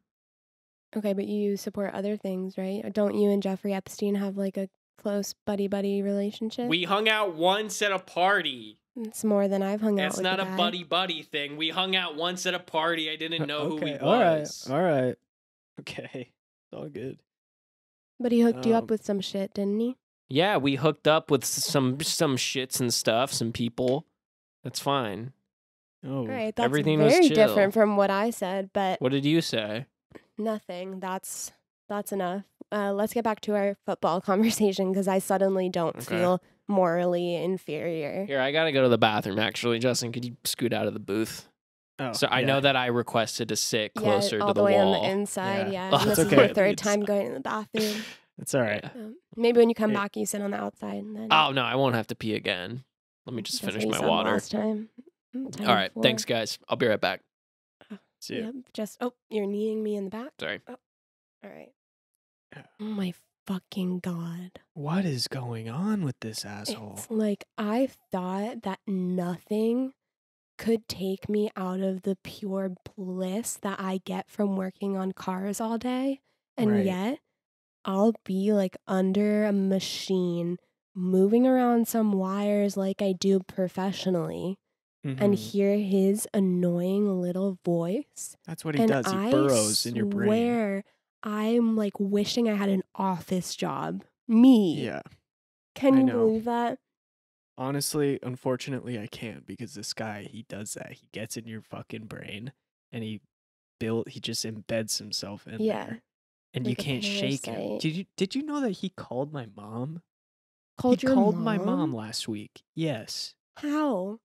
Okay, but you support other things, right? Don't you and Jeffrey Epstein have like a close buddy buddy relationship? We hung out once at a party. it's more than I've hung out It's with. not a buddy buddy thing. We hung out once at a party. I didn't know who he okay, all right, was. all right, okay, all good. But he hooked you Um, up with some shit, didn't he? Yeah, we hooked up with some some shits and stuff, some people. That's fine. Oh, All right, that's everything was very chill. different from what I said, but What did you say? nothing. That's that's enough. Uh, let's get back to our football conversation because I suddenly don't Okay. feel morally inferior. Here, I gotta go to the bathroom. Actually, Justin, could you scoot out of the booth? oh, So I yeah. know that I requested to sit closer yeah, all to the, the, way wall. on the inside. Yeah. Yeah, Oh, and it's this is okay. third It's- time going to the bathroom. It's all right. Um, maybe when you come Hey. back, you sit on the outside. And then Oh no, I won't have to pee again. Let me just That's finish my water. Last time. Mm, time All right, before. thanks guys. I'll be right back. See ya. Yep. Just oh, you're kneeing me in the back. Sorry. All right. Oh my fucking god. What is going on with this asshole? It's like I thought that nothing could take me out of the pure bliss that I get from working on cars all day. And Right. yet I'll be like under a machine moving around some wires like I do professionally and Mhm. hear his annoying little voice. That's what he and does. He I burrows in your brain. swear I'm like wishing I had an office job. Me. Yeah. Can I you know. believe that? Honestly, unfortunately, I can't because this guy he does that. He gets in your fucking brain and he built. He just embeds himself in Yeah. there, and you Like a can't shake him. Did you Did you know that he called my mom Called he your called my mom? mom last week. Yes. How?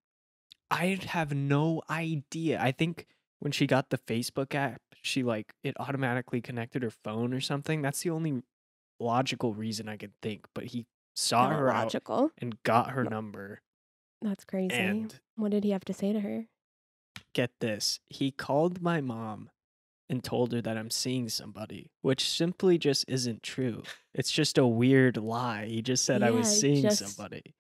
I have no idea. I think when she got the Facebook app, she like it automatically connected her phone or something. That's the only logical reason I could think. But he saw Not her out logical. and got her number. That's crazy. And what did he have to say to her? get this, he called my mom and told her that I'm seeing somebody, which simply just isn't true. It's just a weird lie. He just said I was seeing just- somebody.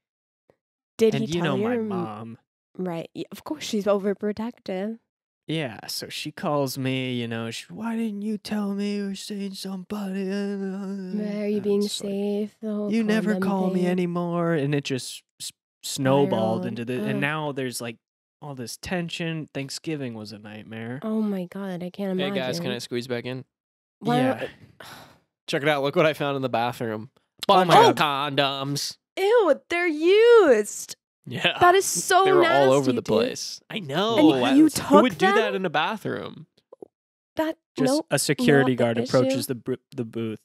Did and he you tell know your m- mom. Right. yeah, Of course, she's overprotective. Yeah, so she calls me, you know, she, why didn't you tell me you were seeing somebody? Are you being just like, safe? You never condom call me anymore. And it just s- snowballed Spiraled. into the, Ugh. and oh. now there's like all this tension. Thanksgiving was a nightmare. Oh my god, I can't imagine. Hey guys, can I squeeze back in? Why yeah. don't- Check it out. Look what I found in the bathroom. Oh Bunch my of God. condoms. Ew, they're used. Yeah. That is so they were all over the dude. place. I know. And I- you Who took would do that in a bathroom? That Just nope. a security guard issue. approaches the the booth.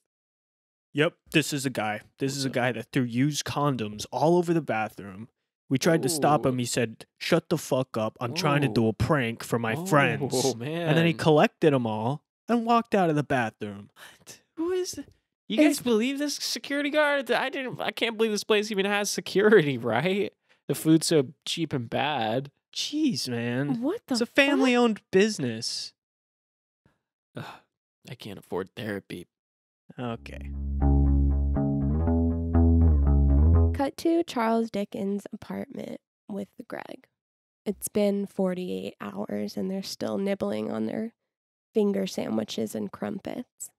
Yep, this is a guy. This is a guy that threw used condoms all over the bathroom. We tried to stop him. He said, "Shut the fuck up! I'm trying to do a prank for my friends." Oh man. And then he collected them all and walked out of the bathroom. What? Who is? th- You Is- guys believe this security guard? I didn't. I can't believe this place even has security. Right? The food's so cheap and bad. Jeez, man. What the It's a fuck? family-owned business. Ugh, I can't afford therapy. Okay. Cut to Charles Dickens' apartment with Greg. It's been 48 hours and they're still nibbling on their finger sandwiches and crumpets.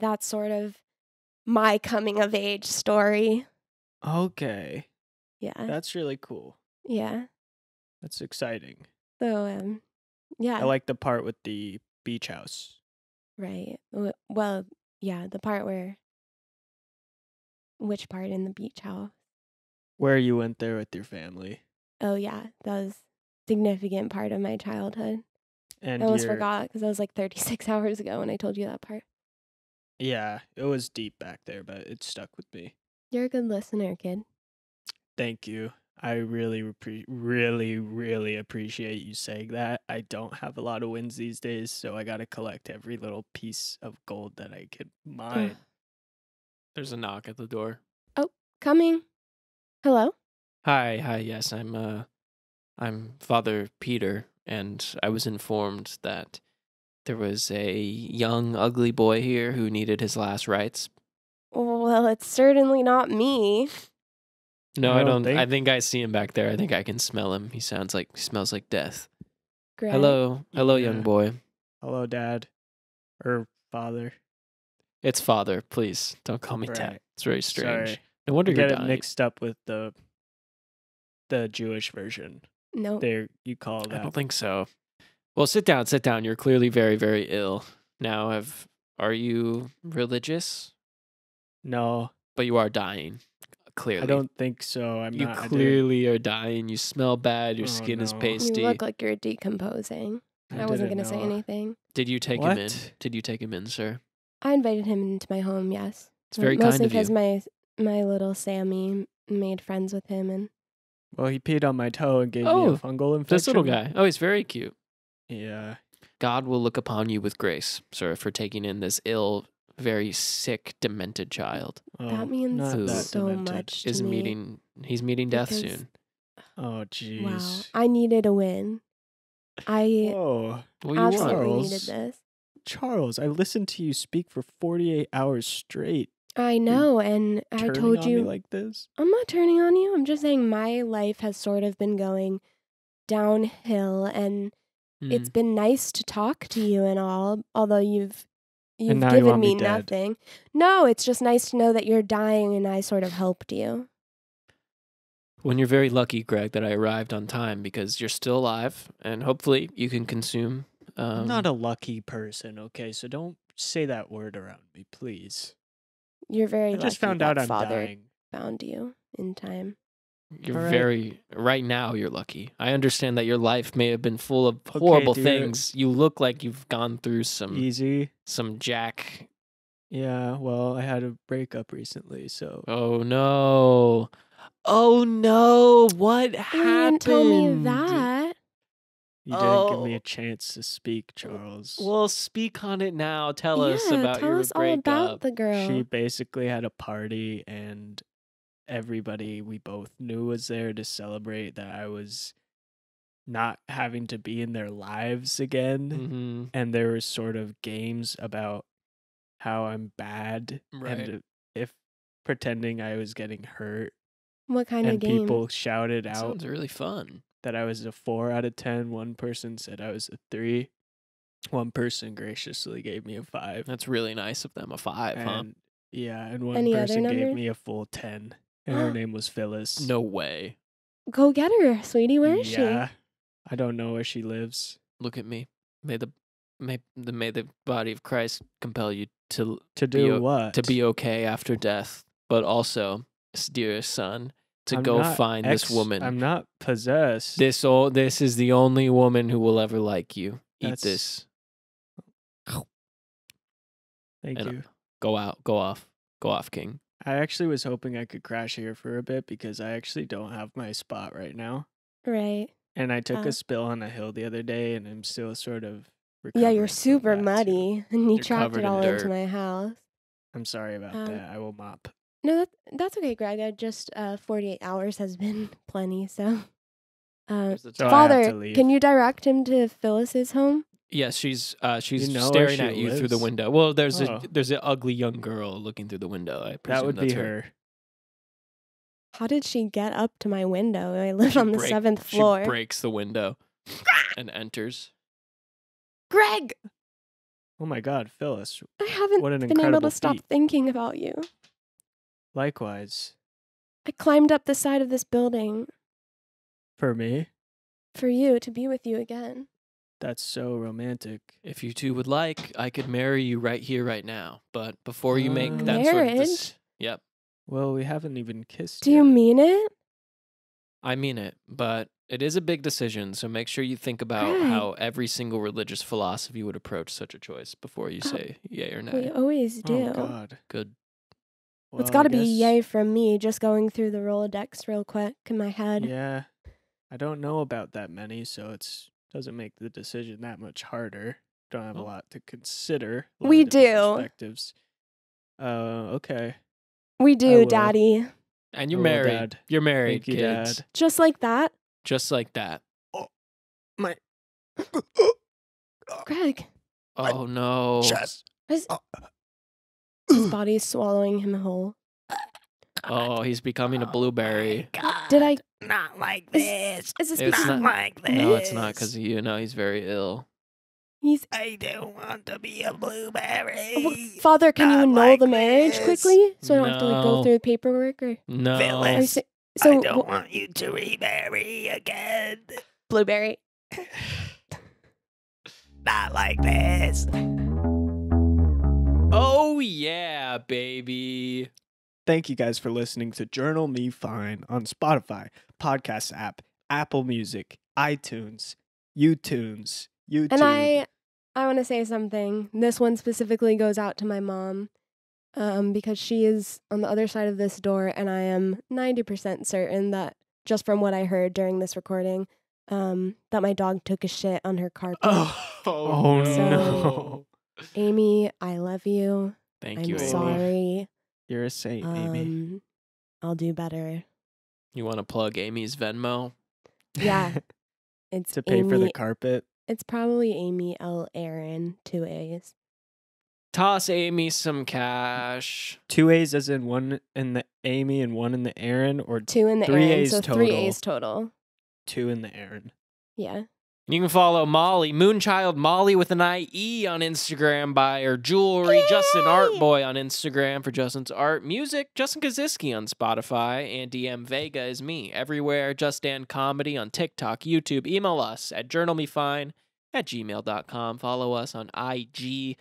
That's sort of my coming of age story. Okay. Yeah. That's really cool. yeah. That's exciting. So, um, yeah. I like the part with the beach house. right. Well, yeah, the part where. Which part in the beach house? Where you went there with your family. Oh, yeah. That was significant part of my childhood. And I almost your- forgot because that was like 36 hours ago when I told you that part. Yeah, it was deep back there, but it stuck with me. You're a good listener, kid. Thank you. I really, really, really appreciate you saying that. I don't have a lot of wins these days, so I got to collect every little piece of gold that I could mine. There's a knock at the door. Oh, coming. Hello? Hi, hi. Yes, I'm. Uh, I'm Father Peter, and I was informed that there was a young, ugly boy here who needed his last rites. Well, it's certainly not me. No, I I don't don't. I think- think I see him back there. I think I can smell him. He sounds like he smells like death. Greg. Hello, hello, Yeah. young boy. Hello, Dad. Or Father. It's Father. Please don't call me Dad. Right. It's very strange. Sorry. No wonder I you're get it dying. mixed up with the the Jewish version. No. There, you call I don't think so. Well, sit down, sit down. You're clearly very, very ill. Now, have are you religious? No, But you are dying. Clearly, I don't think so. I'm You not. Clearly are dying. You smell bad. Your Oh, skin is pasty. You look like you're decomposing. I, wasn't going to say anything. Did you take him in? Did you take him in, sir? I invited him into my home, yes. It's very Mostly kind of because you. my my little Sammy made friends with him and Well, he peed on my toe and gave me Oh, a fungal infection. This little guy. Oh, he's very cute. Yeah. God will look upon you with grace, sir, for taking in this ill, very sick, demented child. Oh, that means not that so demented. much to Is me. meeting. He's meeting death Because- soon. Oh, jeez. Wow. I needed a win. I Whoa, What do you absolutely want? needed this. Charles! I listened to you speak for forty-eight hours straight. I know, and I told on me you like this. I'm not turning on you. I'm just saying my life has sort of been going downhill and it's mm. been nice to talk to you and all, although you've you've you given want me me nothing. No, it's just nice to know that you're dying and I sort of helped you. When you're very lucky, Greg, that I arrived on time because you're still alive and hopefully you can consume. Um, I'm not a lucky person, okay? So don't say that word around me, please. You're very I just found out I'm father dying. found you in time. You're Alright. very right now. You're lucky. I understand that your life may have been full of horrible dude. things. You look like you've gone through some Easy, some jack, Yeah, well, I had a breakup recently, so Oh no. Oh no. What You happened? didn't tell me that. you didn't give me Oh. a chance to speak, Charles. Well, speak on it now. Tell us yeah, about tell your us all about the girl. She basically had a party and everybody we both knew was there to celebrate that I was not having to be in their lives again. hmm And there were sort of games about how I'm bad Right. and if pretending I was getting hurt what kind and of game? people shouted out Sounds really fun. that I was a four out of ten. One person said I was a three. One person graciously gave me a five. That's really nice of them. A five, huh? yeah, and one Any person gave me a full ten. And her name was Phyllis. No way. Go get her, sweetie. Where is yeah, I don't know where she lives. Look at me. May the may the may the body of Christ compel you to To do o- what? to be okay after death, but also, dearest son, to I'm go not find this woman. I'm not possessed. This all this is the only woman who will ever like you. Eat this. Thank and- uh, you. Go out. Go off. Go off, King. I actually was hoping I could crash here for a bit because I actually don't have my spot right now. Right. And I took Uh, a spill on a hill the other day, and I'm still sort of. Yeah, you're super that, too. muddy, and you You're covered it in all into my house. I'm sorry about Um, that. I will mop. No, that, that's okay, Greg. I just uh, 48 hours has been plenty. So, uh, So I have time. to Father, can you direct him to Phyllis's home? Yes, she's uh she's know staring she at you through the window. Well, there's Oh. a there's an ugly young girl looking through the window. I presume That would be that's her. How did she get up to my window? I live She on the break- seventh She floor. breaks the window and enters. Greg, Oh my God, Phyllis. I haven't What an been able incredible to stop thinking about you. Likewise, I climbed up the side of this building for me, for you to be with you again. That's so romantic. If you two would like, I could marry you right here, right now. But before you make uh, that sort of Marriage? this, yep, Well, we haven't even kissed. Do you yet. mean it? I mean it. But it is a big decision, so make sure you think about Greg. how every single religious philosophy would approach such a choice before you Oh, say yay or nay. We always oh, do. Oh God. Good. it's Well, got to I be guess- yay from me, just going through the Rolodex real quick in my head. Yeah, I don't know about that many, so it's doesn't make the decision that much harder. Don't have a Oh. lot to consider. a lot We do. Perspectives. Uh, okay. We do. Daddy. And you're Hello, married. Dad. You're married, Thank you, kids. Dad. Just like that. Just like that. Oh, My Greg, Oh no. chest. his, his body's swallowing him whole. Oh, he's becoming a blueberry. Did I? Not like this. Is this It's because not- like this. No, it's not because you know he's very ill. he's? I don't want to be a Wh- blueberry. Father, can you annul like the marriage this. quickly so I don't have to like go through the paperwork or? No. Phyllis. Are you sa- I don't wh- want you to remarry again. blueberry. Not like this. Oh yeah, baby. Thank you guys for listening to Journal Me Fine on Spotify, podcast app, Apple Music, iTunes, YouTunes, YouTube. And I, I want to say something. This one specifically goes out to my mom, um, because she is on the other side of this door, and I am ninety percent certain that just from what I heard during this recording, um, that my dog took a shit on her carpet. Oh, Oh, no. Amy, I love you. Thank I'm you, Amy. sorry. You're a saint, Amy. Um, I'll do better. You want to plug Amy's Venmo? Yeah, it's to pay for the carpet. It's probably Amy L. Aaron, two A's. Toss Amy some cash. Two A's as in one in the Amy and one in the Aaron, or Two in the Three Aaron, A's so three. A's total. two in the Aaron. Yeah. You can follow Mollie, Moonchild Mollie with an IE on Instagram by her jewelry, Justin Art Yay! Boy on Instagram for Justin's art, music, Justin Kosisky on Spotify, and DM Vega is me. Everywhere, Just And Comedy on TikTok, YouTube. Email us at journalmefine at gmail.com. Follow us on IG.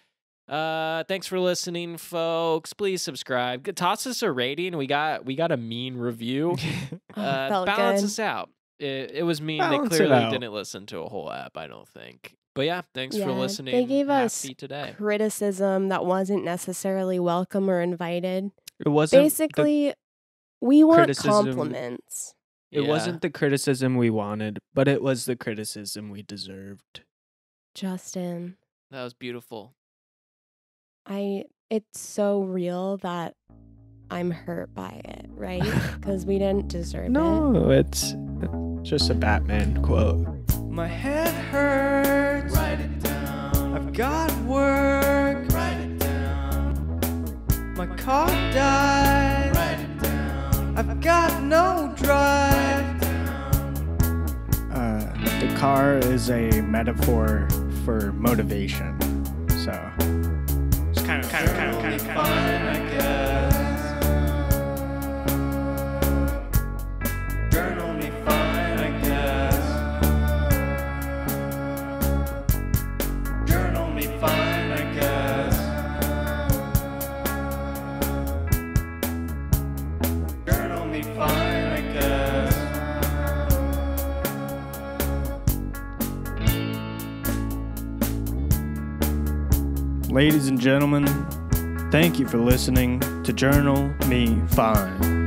Uh, thanks for listening, folks. Please subscribe. G- Toss us a rating. We got we got a mean review. Uh, balance good. us out. It, it was mean. Balance they clearly didn't listen to a whole app. I don't think. But yeah, thanks for listening. they gave us today. criticism that wasn't necessarily welcome or invited. It wasn't Basically, we want compliments. it Yeah. wasn't the criticism we wanted, but it was the criticism we deserved. Justin, That was beautiful. I it's so real that I'm hurt by it, right? Because we didn't deserve it. No, it's just a Batman quote. My head hurts. Write it down. I've got work. Write it down. My car died. Write it down. I've got no drive. Uh, the car is a metaphor for motivation. So it's kind of, kind of, kind of, kind of, kind of. Journal Ladies and gentlemen, thank you for listening to Journal Me Fine.